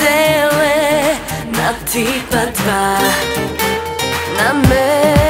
tele na tipa dva na me.